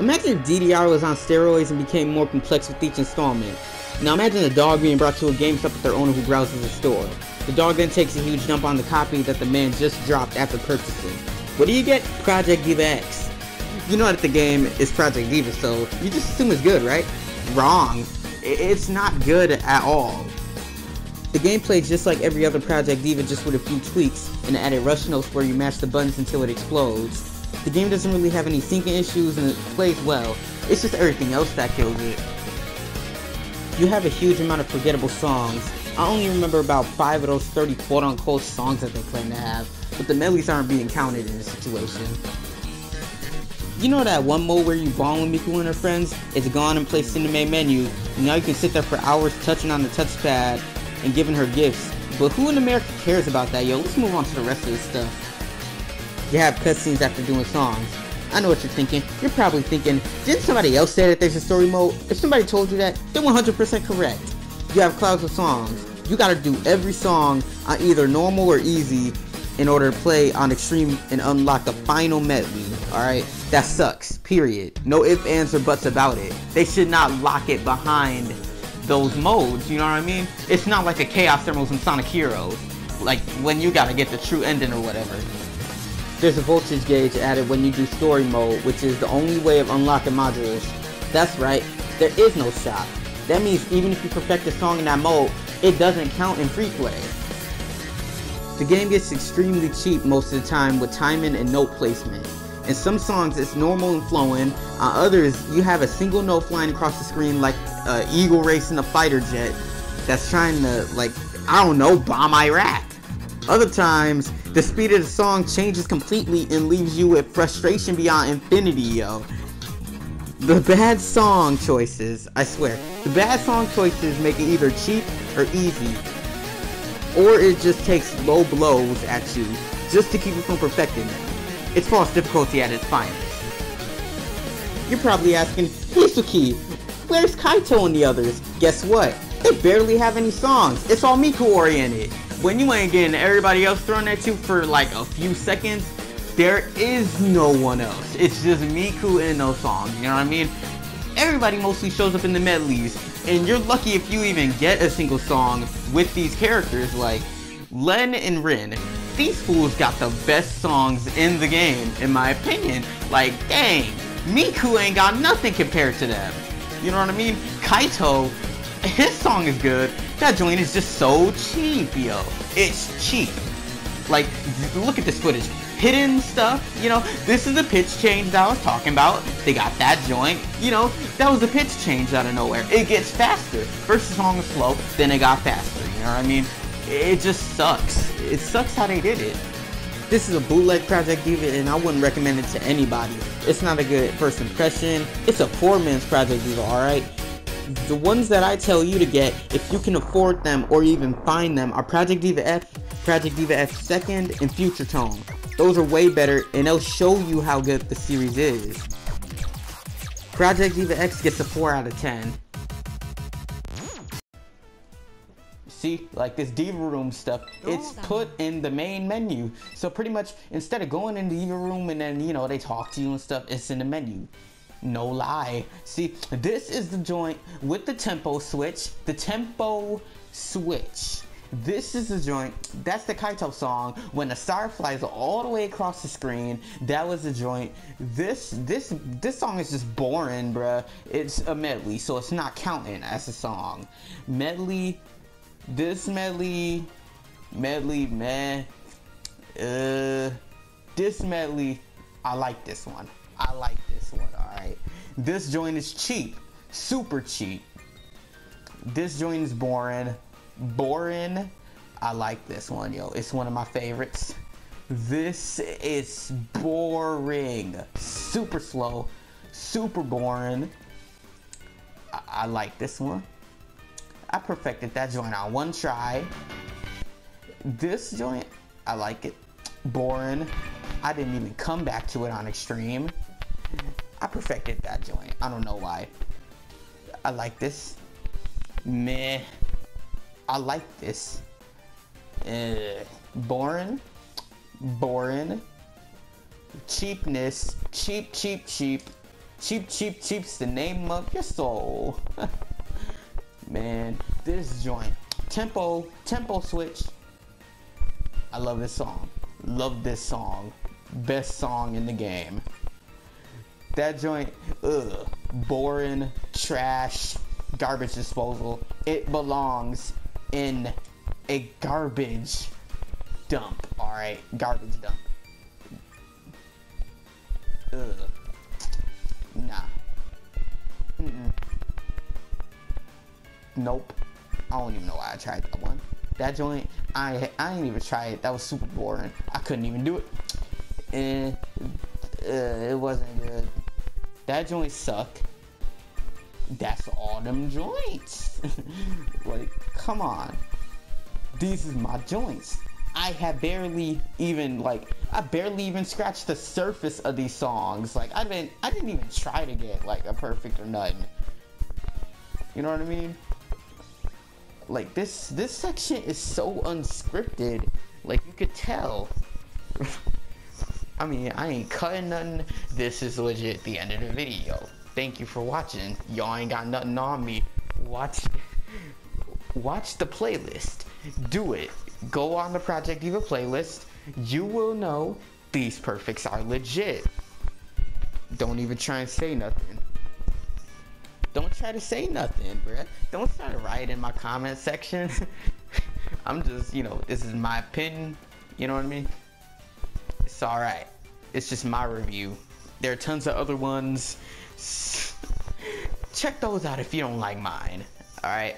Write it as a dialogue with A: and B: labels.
A: Imagine if DDR was on steroids and became more complex with each installment. Now imagine a dog being brought to a GameStop with their owner who browses the store. The dog then takes a huge dump on the copy that the man just dropped after purchasing. What do you get? Project Diva X. You know that the game is Project Diva, so you just assume it's good, right? Wrong. It's not good at all. The gameplay is just like every other Project Diva, just with a few tweaks and added rush notes where you mash the buttons until it explodes. The game doesn't really have any syncing issues and it plays well. It's just everything else that kills it. You have a huge amount of forgettable songs. I only remember about 5 of those 30 quote-unquote songs that they claim to have, but the medleys aren't being counted in this situation. You know that one mode where you bond with Miku and her friends? It's gone and the main menu, now you can sit there for hours touching on the touchpad and giving her gifts. But who in America cares about that, yo? Let's move on to the rest of this stuff. You have cutscenes after doing songs. I know what you're thinking. You're probably thinking, didn't somebody else say that there's a story mode? If somebody told you that, they're 100% correct. You have clouds of songs. You gotta do every song on either normal or easy in order to play on extreme and unlock the final medley. Alright? That sucks. Period. No ifs, ands, or buts about it. They should not lock it behind those modes, you know what I mean? It's not like a Chaos Emeralds in Sonic Heroes. Like when you gotta get the true ending or whatever. There's a voltage gauge added when you do story mode, which is the only way of unlocking modules. That's right, there is no shop. That means even if you perfect a song in that mode, it doesn't count in free play. The game gets extremely cheap most of the time with timing and note placement. In some songs it's normal and flowing, on others you have a single note flying across the screen like an eagle racing a fighter jet that's trying to like, I don't know, bomb Iraq. Other times, the speed of the song changes completely and leaves you with frustration beyond infinity, yo. The bad song choices, I swear, the bad song choices make it either cheap or easy. Or it just takes low blows at you, just to keep you from perfecting it. It's false difficulty at its finest. You're probably asking, Hisuki, where's Kaito and the others? Guess what? They barely have any songs. It's all Miku oriented. When you ain't getting everybody else thrown at you for like a few seconds, there is no one else. It's just Miku and no song, you know what I mean? Everybody mostly shows up in the medleys, and you're lucky if you even get a single song with these characters like Len and Rin. These fools got the best songs in the game, in my opinion. Like, dang, Miku ain't got nothing compared to them. You know what I mean? Kaito, his song is good. That joint is just so cheap, yo. It's cheap. Like, look at this footage. Hidden stuff, you know, this is the pitch change that I was talking about. They got that joint, you know, that was the pitch change out of nowhere. It gets faster. First song is slow, then it got faster, you know what I mean? It just sucks. It sucks how they did it. This is a bootleg Project Diva and I wouldn't recommend it to anybody. It's not a good first impression. It's a poor man's Project Diva, alright? The ones that I tell you to get, if you can afford them or even find them, are Project Diva F, Project Diva F Second, and Future Tone. Those are way better and they'll show you how good the series is. Project Diva X gets a 4 out of 10. See, like this Diva Room stuff, it's put in the main menu. So pretty much, instead of going in the Diva Room and then, you know, they talk to you and stuff, it's in the menu. No lie. See, this is the joint with the tempo switch. The tempo switch. This is the joint. That's the Kaito song. When the star flies all the way across the screen, that was the joint. This this this song is just boring, bruh. It's a medley, so it's not counting as a song. Medley. This medley. Medley, man. Uh, this medley. I like this one. I like this one. All right. This joint is cheap, super cheap. This joint is boring boring. I like this one, yo. It's one of my favorites. This is boring. Super slow. Super boring. I, I like this one. I perfected that joint on one try. This joint, I like it. Boring. I didn't even come back to it on extreme. I perfected that joint. I don't know why. I like this. Meh. I like this. Uh, boring. Boring. Cheapness. Cheap, cheap, cheap. Cheap, cheap, cheap's the name of your soul. Man, this joint. Tempo, tempo switch. I love this song. Love this song. Best song in the game. That joint, ugh, boring, trash, garbage disposal. It belongs in a garbage dump. Alright, garbage dump. Ugh. Nah. Mm-mm. Nope. I don't even know why I tried that one. That joint, I I didn't even try it. That was super boring. I couldn't even do it. And uh, it wasn't good. That joint sucked. That's all them joints. like, come on. These is my joints. I have barely even like I barely even scratched the surface of these songs. Like I didn't I didn't even try to get like a perfect or nothing. You know what I mean? Like this this section is so unscripted. Like you could tell. I mean, I ain't cutting nothing. This is legit the end of the video. Thank you for watching. Y'all ain't got nothing on me. Watch watch the playlist. Do it. Go on the Project Diva playlist. You will know these perfects are legit. Don't even try and say nothing. Try to say nothing, bruh. Don't try to write in my comment section. I'm just, you know, this is my opinion. You know what I mean? It's alright. It's just my review. There are tons of other ones. Check those out if you don't like mine. Alright?